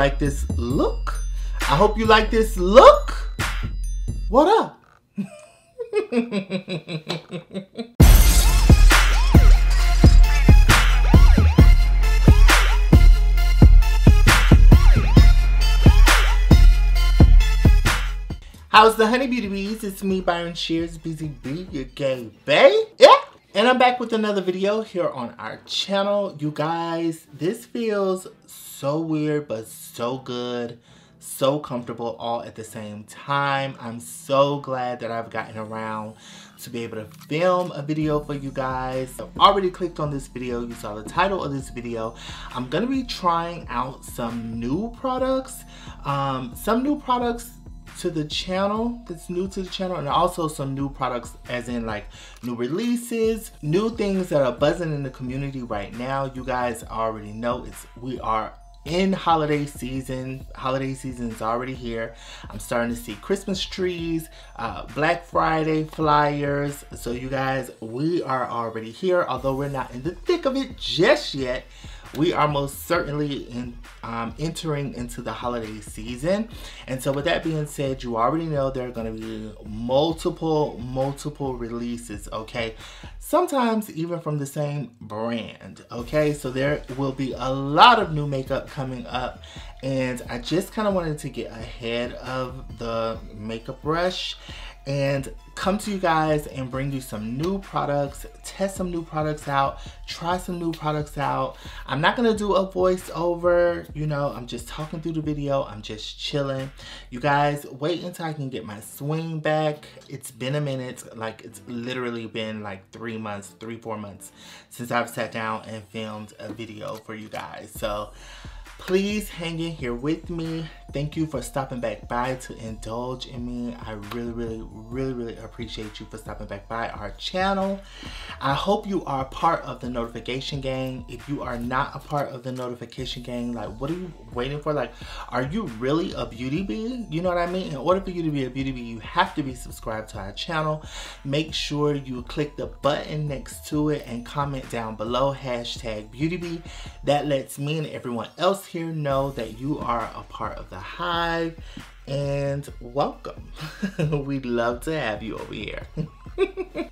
like this look. I hope you like this look. What up? How's the honey beauty bees? It's me, Byron Shears, Busy Bee, your gay bae. Yeah. And I'm back with another video here on our channel. You guys, this feels so weird, but so good, so comfortable all at the same time. I'm so glad that I've gotten around to be able to film a video for you guys. I've already clicked on this video. You saw the title of this video. I'm going to be trying out some new products. Um, some new products to the channel that's new to the channel and also some new products as in like new releases new things that are buzzing in the community right now you guys already know it's we are in holiday season holiday season is already here. I'm starting to see christmas trees uh, black friday flyers. So you guys we are already here although we're not in the thick of it just yet we are most certainly in, um, entering into the holiday season. And so with that being said, you already know there are going to be multiple, multiple releases, okay? Sometimes even from the same brand, okay? So there will be a lot of new makeup coming up and I just kind of wanted to get ahead of the makeup rush and come to you guys and bring you some new products, test some new products out, try some new products out. I'm not gonna do a voiceover, you know, I'm just talking through the video, I'm just chilling. You guys, wait until I can get my swing back. It's been a minute, like it's literally been like three months, three, four months since I've sat down and filmed a video for you guys. So Please hang in here with me. Thank you for stopping back by to indulge in me. I really, really, really, really appreciate you for stopping back by our channel. I hope you are part of the notification gang. If you are not a part of the notification gang, like what are you waiting for? Like, are you really a beauty bee? You know what I mean? In order for you to be a beauty bee, you have to be subscribed to our channel. Make sure you click the button next to it and comment down below hashtag beauty bee. That lets me and everyone else here know that you are a part of the hive and welcome. We'd love to have you over here.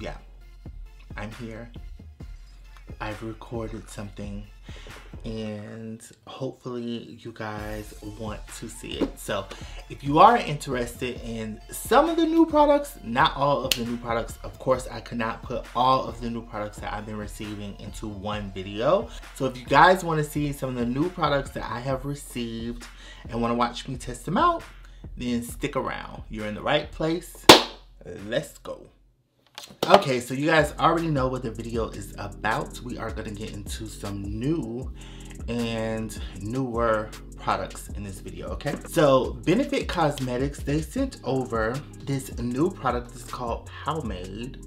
yeah, I'm here. I've recorded something and hopefully you guys want to see it. So if you are interested in some of the new products, not all of the new products, of course I could not put all of the new products that I've been receiving into one video. So if you guys want to see some of the new products that I have received and want to watch me test them out, then stick around. You're in the right place. Let's go. Okay, so you guys already know what the video is about. We are going to get into some new and newer products in this video, okay? So Benefit Cosmetics, they sent over this new product that's called Pomade.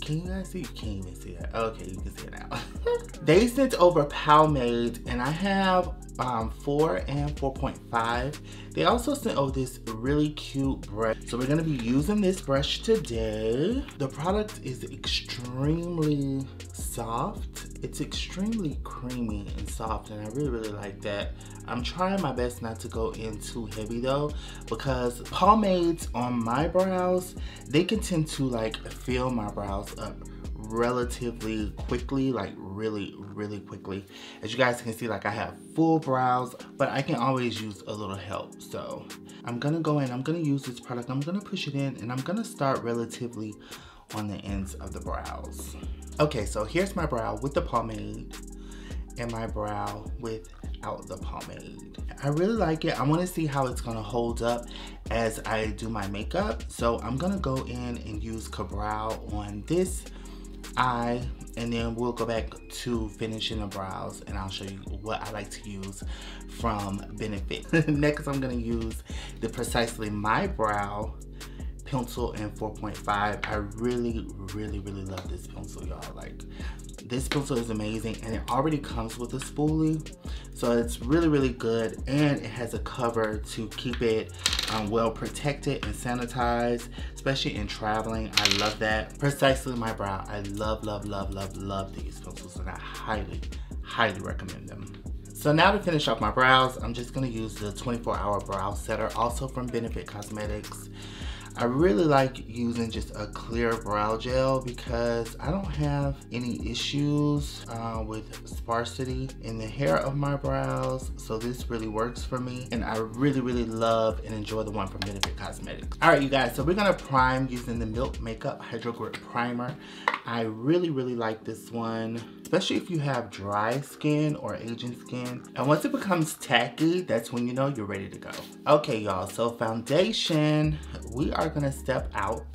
Can you guys see? You can't even see it. Okay, you can see it now. they sent over Pomade and I have um, 4 and 4.5. They also sent over this really cute brush. So we're to be using this brush today. The product is extremely soft. It's extremely creamy and soft and I really, really like that. I'm trying my best not to go in too heavy though because pomades on my brows, they can tend to like fill my brows up relatively quickly like really really quickly as you guys can see like I have full brows but I can always use a little help so I'm gonna go in I'm gonna use this product I'm gonna push it in and I'm gonna start relatively on the ends of the brows okay so here's my brow with the pomade and my brow without the pomade. I really like it. I want to see how it's going to hold up as I do my makeup. So I'm going to go in and use Ka-Brow on this eye and then we'll go back to finishing the brows and I'll show you what I like to use from Benefit. Next I'm going to use the Precisely My Brow pencil in 4.5. I really, really, really love this pencil, y'all. Like, this pencil is amazing and it already comes with a spoolie. So it's really, really good. And it has a cover to keep it um, well protected and sanitized, especially in traveling. I love that. Precisely my brow. I love, love, love, love, love these pencils and I highly, highly recommend them. So now to finish off my brows, I'm just gonna use the 24 hour brow setter, also from Benefit Cosmetics. I really like using just a clear brow gel because I don't have any issues uh, with sparsity in the hair of my brows. So this really works for me. And I really, really love and enjoy the one from Benefit Cosmetics. All right, you guys, so we're gonna prime using the Milk Makeup Hydro Grip Primer. I really, really like this one especially if you have dry skin or aging skin. And once it becomes tacky, that's when you know you're ready to go. Okay, y'all, so foundation, we are gonna step out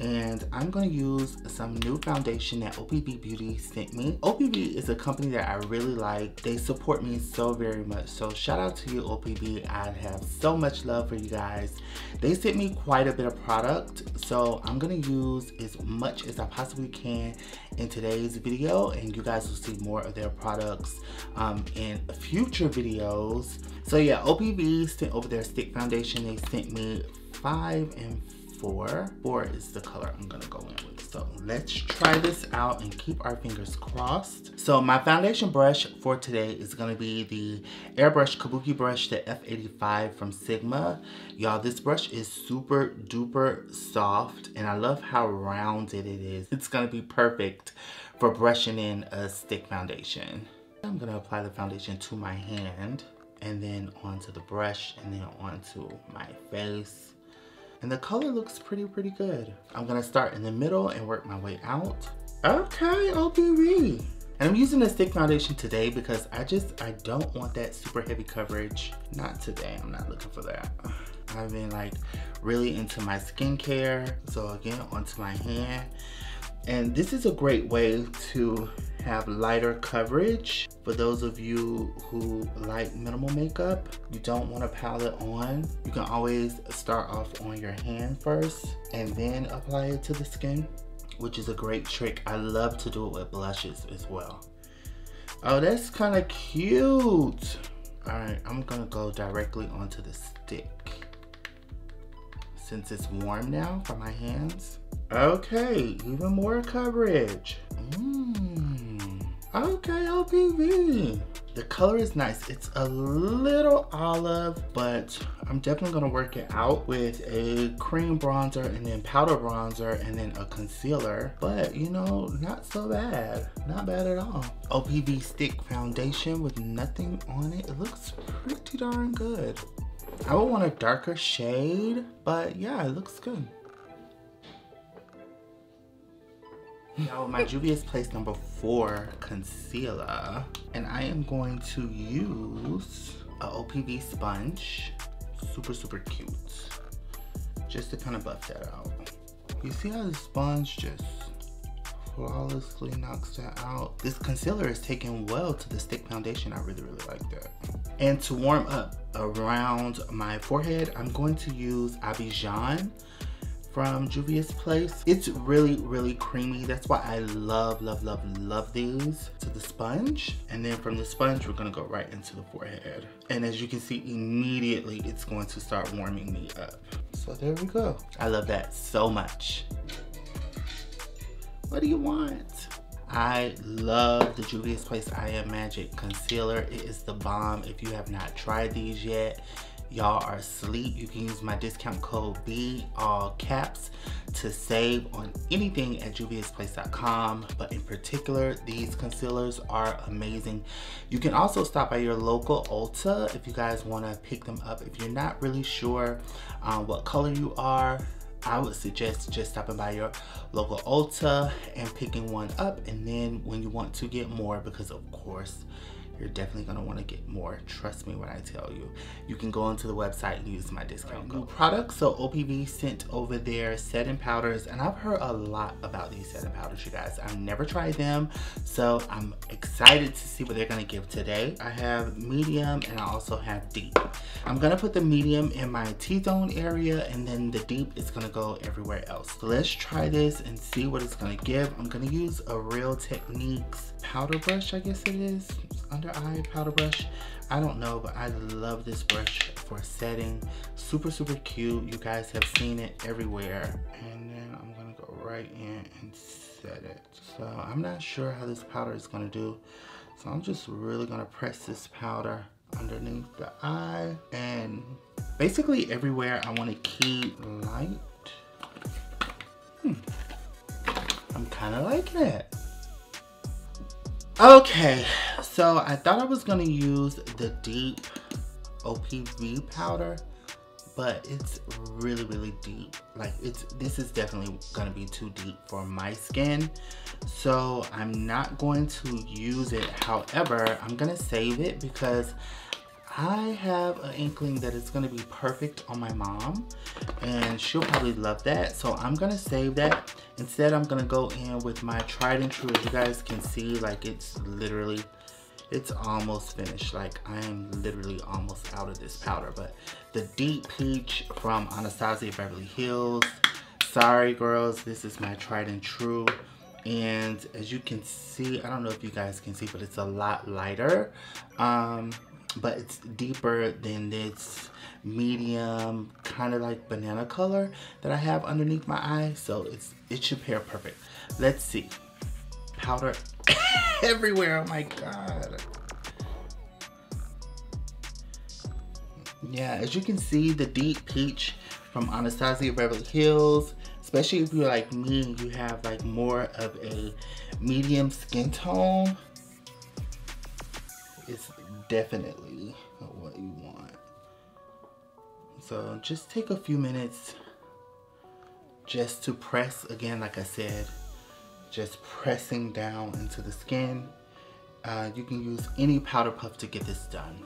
and I'm gonna use some new foundation that OPV Beauty sent me. OPV is a company that I really like. They support me so very much. So shout out to you OPV. I have so much love for you guys. They sent me quite a bit of product. So I'm gonna use as much as I possibly can in today's video and you guys will see more of their products um, in future videos. So yeah, OPV sent over their stick foundation. They sent me five and four. Four is the color I'm gonna go in with. So let's try this out and keep our fingers crossed. So my foundation brush for today is gonna be the Airbrush Kabuki brush, the F85 from Sigma. Y'all, this brush is super duper soft and I love how rounded it is. It's gonna be perfect for brushing in a stick foundation. I'm gonna apply the foundation to my hand and then onto the brush and then onto my face and the color looks pretty, pretty good. I'm gonna start in the middle and work my way out. Okay, OPV. And I'm using the stick foundation today because I just, I don't want that super heavy coverage. Not today, I'm not looking for that. I've been like really into my skincare. So again, onto my hand. And this is a great way to have lighter coverage. For those of you who like minimal makeup, you don't want a palette on. You can always start off on your hand first and then apply it to the skin, which is a great trick. I love to do it with blushes as well. Oh, that's kind of cute. All right, I'm gonna go directly onto the stick. Since it's warm now for my hands. Okay, even more coverage. Mmm. Okay, OPV. The color is nice. It's a little olive, but I'm definitely gonna work it out with a cream bronzer and then powder bronzer and then a concealer. But you know, not so bad. Not bad at all. OPV stick foundation with nothing on it. It looks pretty darn good. I would want a darker shade, but yeah, it looks good. Now my Juvia's Place number four concealer. And I am going to use a OPV sponge. Super, super cute. Just to kind of buff that out. You see how the sponge just flawlessly knocks that out. This concealer is taking well to the stick foundation. I really, really like that. And to warm up around my forehead, I'm going to use Abidjan from Juvia's Place. It's really, really creamy. That's why I love, love, love, love these to the sponge. And then from the sponge, we're gonna go right into the forehead. And as you can see, immediately it's going to start warming me up. So there we go. I love that so much. What do you want? I love the Juvia's Place I Am Magic Concealer. It is the bomb. If you have not tried these yet, y'all are asleep, you can use my discount code B, all caps, to save on anything at juviasplace.com. But in particular, these concealers are amazing. You can also stop by your local Ulta if you guys want to pick them up. If you're not really sure um, what color you are, I would suggest just stopping by your local Ulta and picking one up. And then when you want to get more, because of course, you're definitely gonna wanna get more. Trust me when I tell you. You can go onto the website and use my discount code. Products, so OPV sent over their setting powders and I've heard a lot about these setting powders, you guys. I've never tried them, so I'm excited to see what they're gonna give today. I have medium and I also have deep. I'm gonna put the medium in my T-zone area and then the deep is gonna go everywhere else. So let's try this and see what it's gonna give. I'm gonna use a Real Techniques powder brush, I guess it is under eye powder brush. I don't know, but I love this brush for setting. Super, super cute. You guys have seen it everywhere. And then I'm gonna go right in and set it. So I'm not sure how this powder is gonna do So I'm just really gonna press this powder underneath the eye and basically everywhere I wanna keep light. Hmm. I'm kinda liking it. Okay, so I thought I was gonna use the deep OPV powder, but it's really, really deep. Like it's, this is definitely gonna be too deep for my skin. So I'm not going to use it. However, I'm gonna save it because I have an inkling that it's gonna be perfect on my mom and she'll probably love that. So I'm gonna save that. Instead, I'm gonna go in with my tried and true. As you guys can see, like it's literally it's almost finished. Like I am literally almost out of this powder. But the Deep Peach from Anastasia Beverly Hills. Sorry girls, this is my tried and true. And as you can see, I don't know if you guys can see, but it's a lot lighter. Um, but it's deeper than this medium kind of like banana color that I have underneath my eye. So it's it should pair perfect. Let's see. Powder everywhere. Oh my god. Yeah, as you can see, the deep peach from Anastasia Beverly Hills, especially if you're like me, and you have like more of a medium skin tone, it's definitely what you want. So just take a few minutes just to press, again, like I said, just pressing down into the skin. Uh, you can use any powder puff to get this done.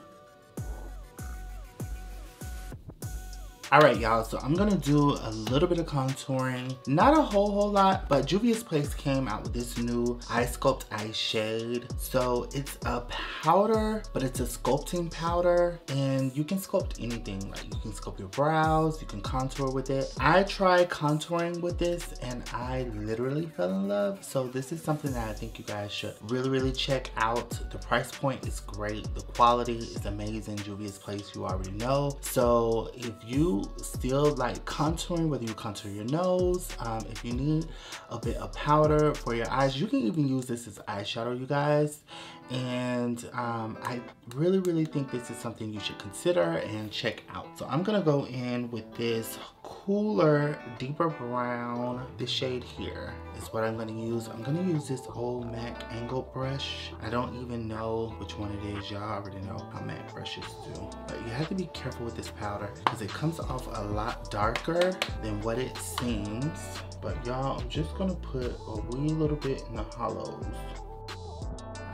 All right, y'all, so I'm gonna do a little bit of contouring. Not a whole, whole lot, but Juvia's Place came out with this new Eye Sculpt Eye Shade. So it's a powder, but it's a sculpting powder, and you can sculpt anything. Like you can sculpt your brows, you can contour with it. I tried contouring with this, and I literally fell in love. So this is something that I think you guys should really, really check out. The price point is great. The quality is amazing. Juvia's Place, you already know. So if you still like contouring, whether you contour your nose, um, if you need a bit of powder for your eyes, you can even use this as eyeshadow, you guys. And um, I really, really think this is something you should consider and check out. So I'm gonna go in with this cooler, deeper brown. the shade here is what I'm gonna use. I'm gonna use this old MAC angle brush. I don't even know which one it is. Y'all already know how MAC brushes do. But you have to be careful with this powder because it comes off a lot darker than what it seems. But y'all, I'm just gonna put a wee little bit in the hollows.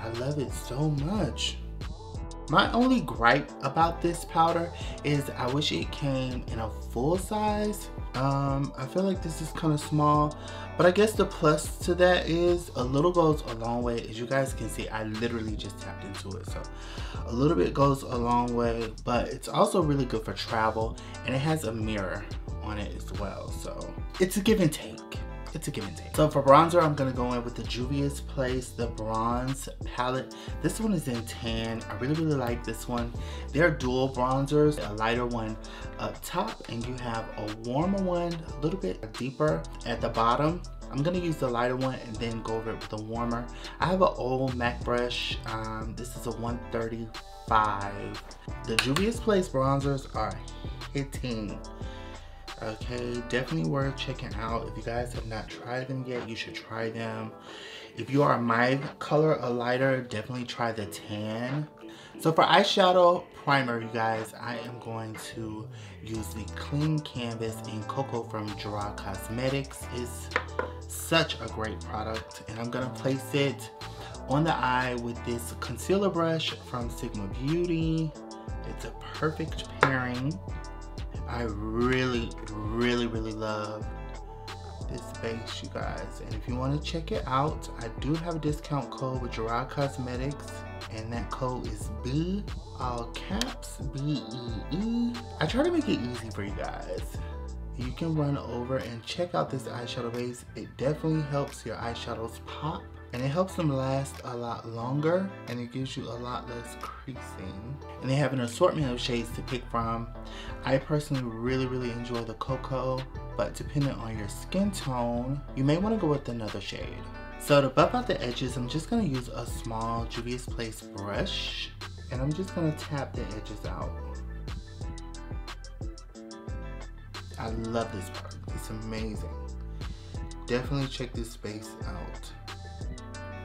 I love it so much. My only gripe about this powder is I wish it came in a full size. Um, I feel like this is kind of small, but I guess the plus to that is a little goes a long way. As you guys can see, I literally just tapped into it. So a little bit goes a long way, but it's also really good for travel and it has a mirror on it as well. So it's a give and take it's a give and take. So for bronzer, I'm gonna go in with the Juvia's Place, the Bronze Palette. This one is in tan. I really, really like this one. They're dual bronzers, a lighter one up top, and you have a warmer one, a little bit deeper at the bottom. I'm gonna use the lighter one and then go over it with the warmer. I have an old MAC brush. Um, this is a 135. The Juvia's Place bronzers are hitting okay definitely worth checking out. If you guys have not tried them yet you should try them. If you are my color a lighter definitely try the tan. So for eyeshadow primer you guys I am going to use the clean canvas in cocoa from Gerard Cosmetics. It's such a great product and I'm gonna place it on the eye with this concealer brush from Sigma Beauty. It's a perfect pairing I really, really, really love this base, you guys. And if you want to check it out, I do have a discount code with Gerard Cosmetics. And that code is B, all caps, B-E-E. -E. I try to make it easy for you guys. You can run over and check out this eyeshadow base. It definitely helps your eyeshadows pop and it helps them last a lot longer and it gives you a lot less creasing. And they have an assortment of shades to pick from. I personally really, really enjoy the cocoa, but depending on your skin tone, you may want to go with another shade. So to buff out the edges, I'm just gonna use a small Juvia's Place brush and I'm just gonna tap the edges out. I love this part, it's amazing. Definitely check this space out.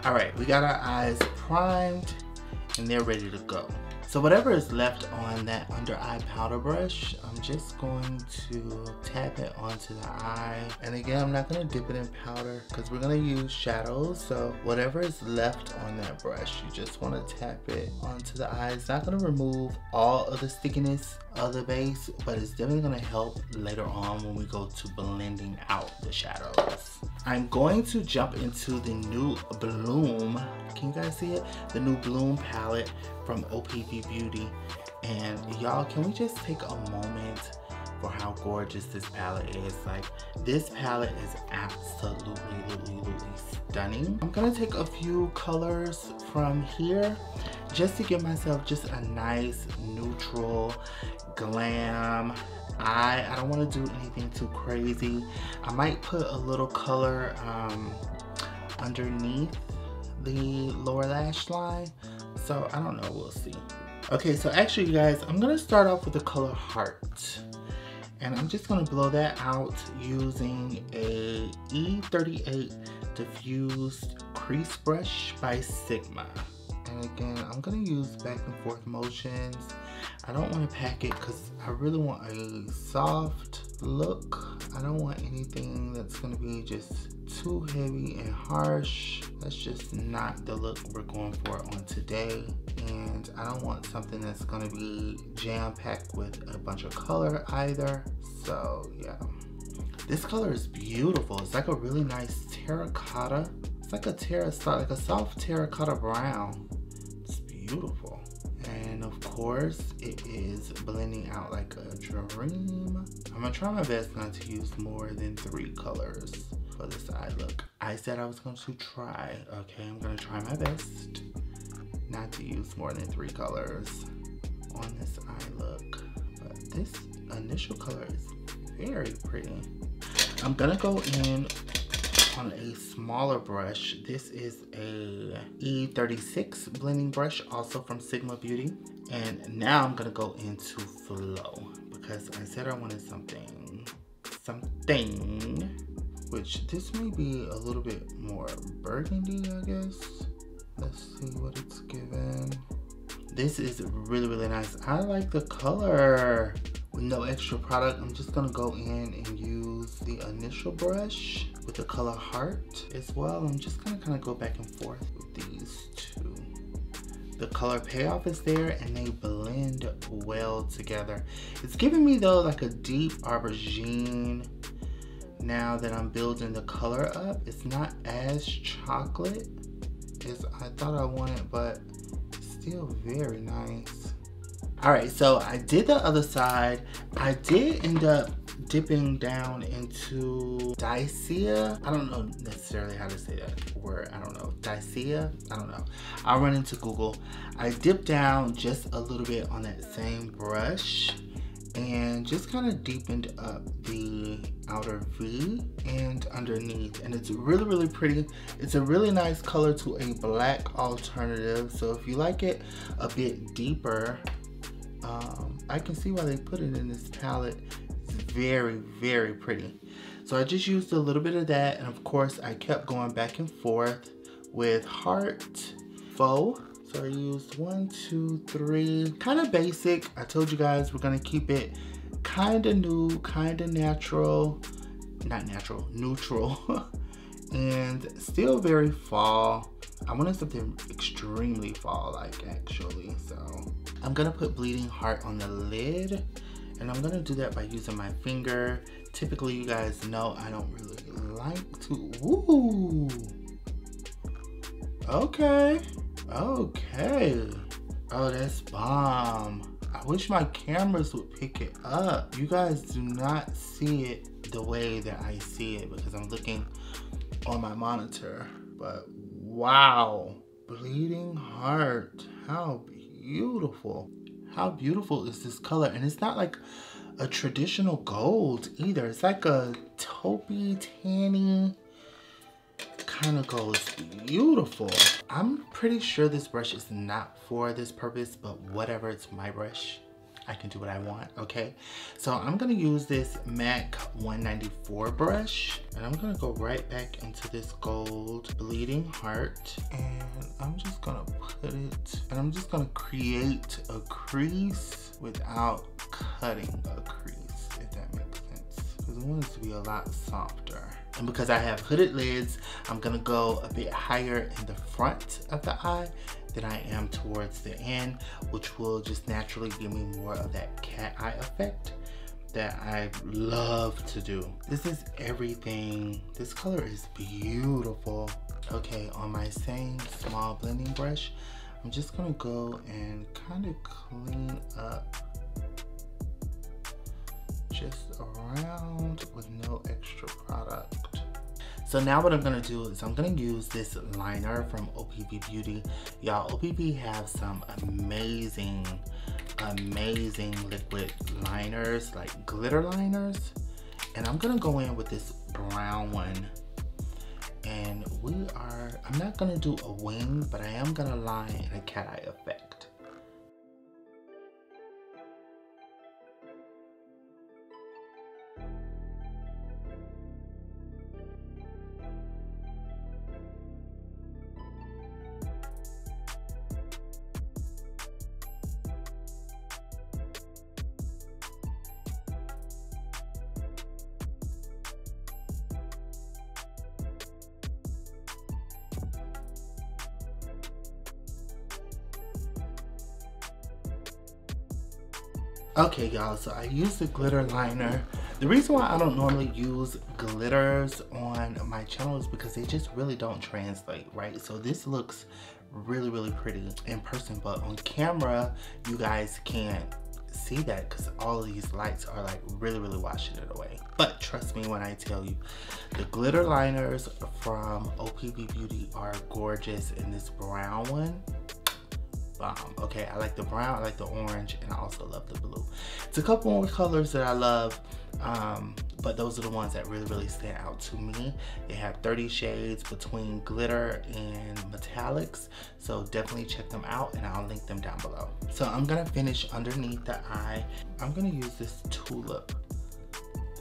All right, we got our eyes primed and they're ready to go. So whatever is left on that under eye powder brush, I'm just going to tap it onto the eye. And again, I'm not gonna dip it in powder because we're gonna use shadows. So whatever is left on that brush, you just wanna tap it onto the eye. It's not gonna remove all of the stickiness of the base, but it's definitely gonna help later on when we go to blending out the shadows. I'm going to jump into the new Bloom, can you guys see it? The new Bloom palette from OPV Beauty. And y'all, can we just take a moment for how gorgeous this palette is. Like, this palette is absolutely, absolutely stunning. I'm gonna take a few colors from here just to give myself just a nice neutral glam eye. I don't want to do anything too crazy. I might put a little color um, underneath the lower lash line. So I don't know, we'll see. Okay, so actually you guys, I'm gonna start off with the color Heart. And I'm just gonna blow that out using a E38 diffused crease brush by Sigma. And again, I'm gonna use back and forth motions. I don't wanna pack it because I really want a soft look. I don't want anything that's gonna be just too heavy and harsh. That's just not the look we're going for on today. And I don't want something that's gonna be jam-packed with a bunch of color either. So yeah. This color is beautiful. It's like a really nice terracotta. It's like a terra, like a soft terracotta brown. It's beautiful. And of course, it is blending out like a dream. I'm gonna try my best not to use more than three colors for this eye look. I said I was going to try, okay? I'm gonna try my best not to use more than three colors on this eye look. But this initial color is very pretty. I'm gonna go in on a smaller brush. This is a E36 blending brush, also from Sigma Beauty. And now I'm gonna go into Flow because I said I wanted something, something which this may be a little bit more burgundy, I guess. Let's see what it's given. This is really, really nice. I like the color. With no extra product, I'm just gonna go in and use the initial brush with the color heart as well. I'm just gonna kind of go back and forth with these two. The color payoff is there and they blend well together. It's giving me though like a deep aubergine now that I'm building the color up. It's not as chocolate as I thought I wanted, but still very nice. All right, so I did the other side. I did end up dipping down into Dicea. I don't know necessarily how to say that word. I don't know. Dicea? I don't know. I'll run into Google. I dipped down just a little bit on that same brush and just kind of deepened up the outer V and underneath and it's really really pretty it's a really nice color to a black alternative so if you like it a bit deeper um, I can see why they put it in this palette very very pretty so I just used a little bit of that and of course I kept going back and forth with Heart Faux so I used one, two, three, kind of basic. I told you guys we're gonna keep it kind of new, kind of natural, not natural, neutral, and still very fall. I wanted something extremely fall-like actually, so. I'm gonna put Bleeding Heart on the lid, and I'm gonna do that by using my finger. Typically, you guys know I don't really like to, Ooh. Okay. Okay. Oh, that's bomb. I wish my cameras would pick it up. You guys do not see it the way that I see it because I'm looking on my monitor. But wow, bleeding heart. How beautiful. How beautiful is this color? And it's not like a traditional gold either. It's like a taupey, tanny kind of goes beautiful. I'm pretty sure this brush is not for this purpose, but whatever, it's my brush. I can do what I want, okay? So I'm gonna use this MAC 194 brush and I'm gonna go right back into this gold bleeding heart and I'm just gonna put it, and I'm just gonna create a crease without cutting a crease, if that makes sense. Because I want it to be a lot softer. And because I have hooded lids, I'm gonna go a bit higher in the front of the eye than I am towards the end, which will just naturally give me more of that cat eye effect that I love to do. This is everything. This color is beautiful. Okay, on my same small blending brush, I'm just gonna go and kind of clean up just around with no extra product. So now what I'm gonna do is I'm gonna use this liner from OPV Beauty. Y'all, OPV have some amazing, amazing liquid liners, like glitter liners. And I'm gonna go in with this brown one. And we are, I'm not gonna do a wing, but I am gonna line a cat eye effect. Okay y'all, so I use the glitter liner. The reason why I don't normally use glitters on my channel is because they just really don't translate, right? So this looks really, really pretty in person, but on camera, you guys can't see that because all these lights are like really, really washing it away. But trust me when I tell you, the glitter liners from OPV Beauty are gorgeous in this brown one bomb. Okay, I like the brown, I like the orange, and I also love the blue. It's a couple more colors that I love, um, but those are the ones that really, really stand out to me. They have 30 shades between glitter and metallics, so definitely check them out, and I'll link them down below. So I'm gonna finish underneath the eye. I'm gonna use this tulip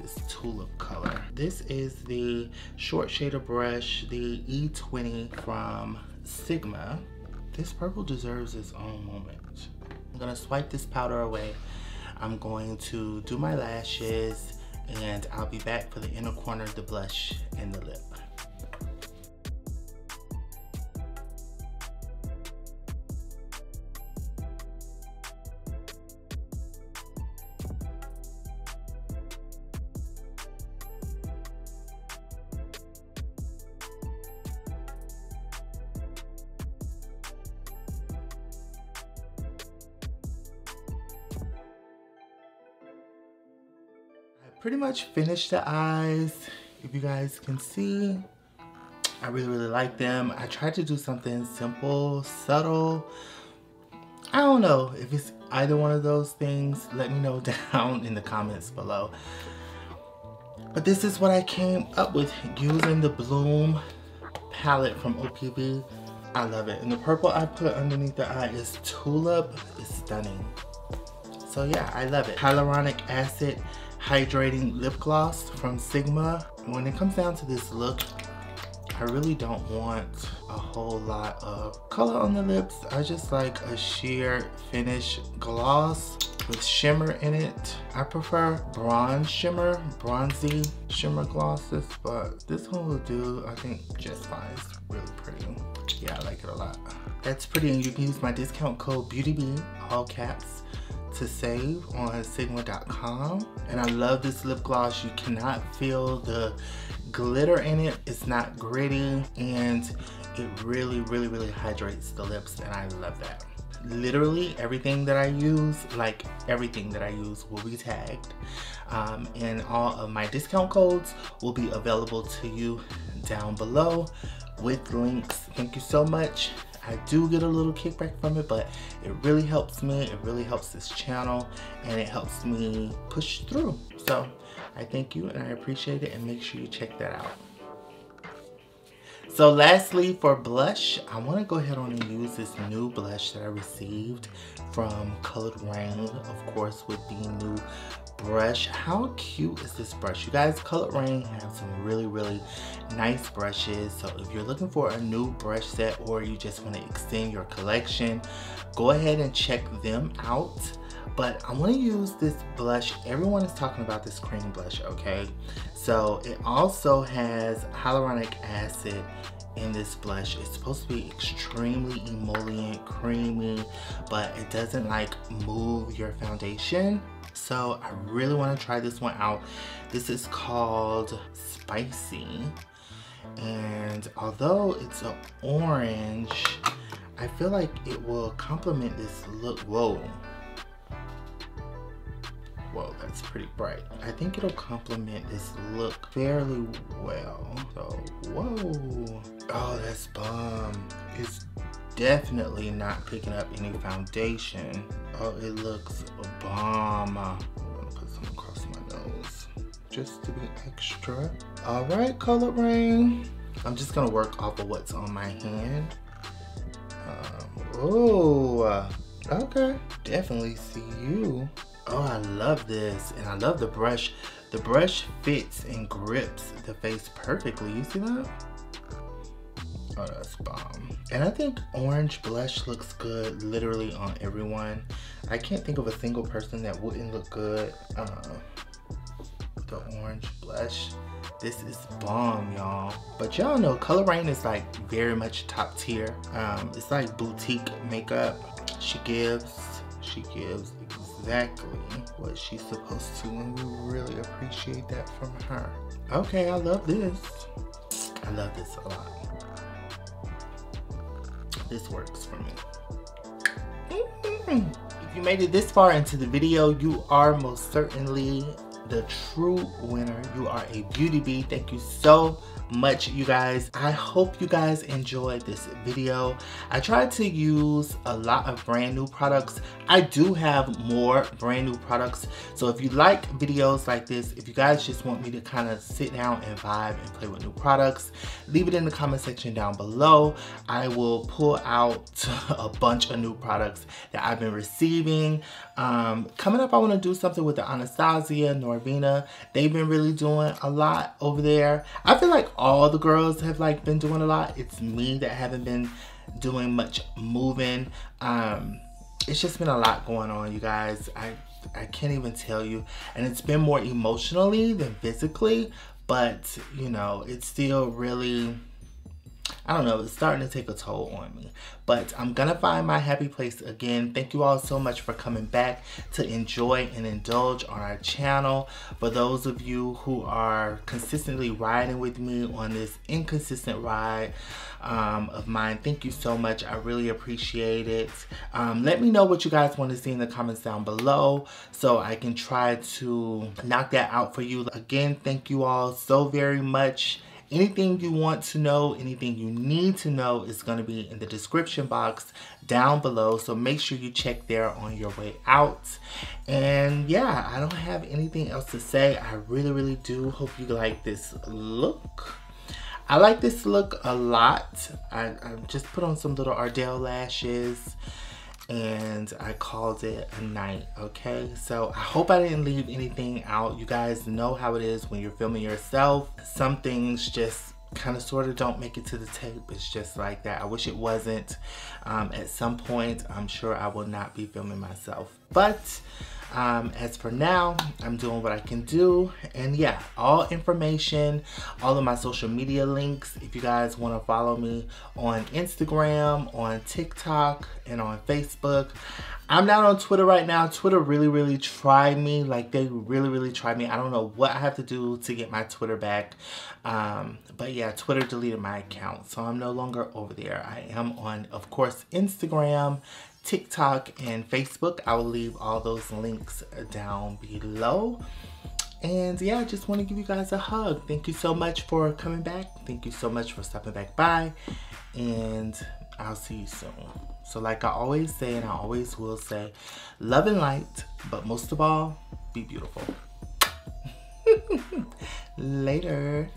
this tulip color. This is the short shader brush, the E20 from Sigma. This purple deserves its own moment. I'm gonna swipe this powder away. I'm going to do my lashes and I'll be back for the inner corner of the blush and the lip. Much finished the eyes. If you guys can see, I really, really like them. I tried to do something simple, subtle. I don't know if it's either one of those things. Let me know down in the comments below. But this is what I came up with using the Bloom palette from OPV. I love it. And the purple I put underneath the eye is Tulip. It's stunning. So yeah, I love it. Hyaluronic acid hydrating lip gloss from Sigma. When it comes down to this look, I really don't want a whole lot of color on the lips. I just like a sheer finish gloss with shimmer in it. I prefer bronze shimmer, bronzy shimmer glosses, but this one will do, I think, just fine. It's really pretty. Yeah, I like it a lot. That's pretty, and you can use my discount code BeautyBee, all caps, to save on sigma.com and I love this lip gloss. You cannot feel the glitter in it. It's not gritty. And it really really really hydrates the lips. And I love that. Literally everything that I use like everything that I use will be tagged. Um, and all of my discount codes will be available to you down below with links. Thank you so much I do get a little kickback from it, but it really helps me. It really helps this channel and it helps me push through. So I thank you and I appreciate it and make sure you check that out. So lastly, for blush, I want to go ahead on and use this new blush that I received from Coloured Raine, of course, with the new brush. How cute is this brush? You guys, Coloured Raine has some really, really nice brushes. So if you're looking for a new brush set or you just want to extend your collection, go ahead and check them out. But I want to use this blush. Everyone is talking about this cream blush, okay? So it also has hyaluronic acid in this blush. It's supposed to be extremely emollient, creamy, but it doesn't like move your foundation. So I really want to try this one out. This is called Spicy. And although it's an orange, I feel like it will complement this look. Whoa. Whoa, that's pretty bright. I think it'll complement this look fairly well. So, whoa. Oh, that's bomb. It's definitely not picking up any foundation. Oh, it looks bomb. I'm gonna put some across my nose just to be extra. All right, color Raine. I'm just gonna work off of what's on my hand. Um, oh, okay. Definitely see you. Oh, I love this. And I love the brush. The brush fits and grips the face perfectly. You see that? Oh, that's bomb. And I think orange blush looks good literally on everyone. I can't think of a single person that wouldn't look good uh, the orange blush. This is bomb, y'all. But y'all know Coloured Raine is like very much top tier. Um, it's like boutique makeup. She gives, she gives exactly what she's supposed to and we really appreciate that from her. Okay, I love this. I love this a lot. This works for me. Mm-hmm. If you made it this far into the video, you are most certainly the true winner. You are a beauty bee. Thank you so much you guys. I hope you guys enjoyed this video. I tried to use a lot of brand new products. I do have more brand new products. So if you like videos like this if you guys just want me to kind of sit down and vibe and play with new products leave it in the comment section down below. I will pull out a bunch of new products that i've been receiving. Um, coming up i want to do something with the anastasia norvina. They've been really doing a lot over there. I feel like all the girls have like been doing a lot. It's me that haven't been doing much moving. Um, it's just been a lot going on, you guys. I I can't even tell you. And it's been more emotionally than physically, but you know, it's still really I don't know, it's starting to take a toll on me. But I'm gonna find my happy place again. Thank you all so much for coming back to enjoy and indulge on our channel. For those of you who are consistently riding with me on this inconsistent ride um, of mine, thank you so much. I really appreciate it. Um, let me know what you guys want to see in the comments down below so I can try to knock that out for you. Again, thank you all so very much. Anything you want to know, anything you need to know is going to be in the description box down below. So make sure you check there on your way out. And yeah, I don't have anything else to say. I really, really do hope you like this look. I like this look a lot. I, I just put on some little Ardell lashes and I called it a night, okay? So I hope I didn't leave anything out. You guys know how it is when you're filming yourself. Some things just kind of sort of don't make it to the tape. It's just like that. I wish it wasn't. Um, at some point, I'm sure I will not be filming myself. But um, as for now, I'm doing what I can do. And yeah, all information, all of my social media links, if you guys want to follow me on Instagram, on TikTok, and on Facebook. I'm not on Twitter right now. Twitter really, really tried me. Like, they really, really tried me. I don't know what I have to do to get my Twitter back. Um, but yeah, Twitter deleted my account. So I'm no longer over there. I am on, of course, Instagram, TikTok, and Facebook. I will leave all those links down below. And yeah, I just want to give you guys a hug. Thank you so much for coming back. Thank you so much for stopping back by. And I'll see you soon. So like I always say, and I always will say, love and light, but most of all, be beautiful. Later.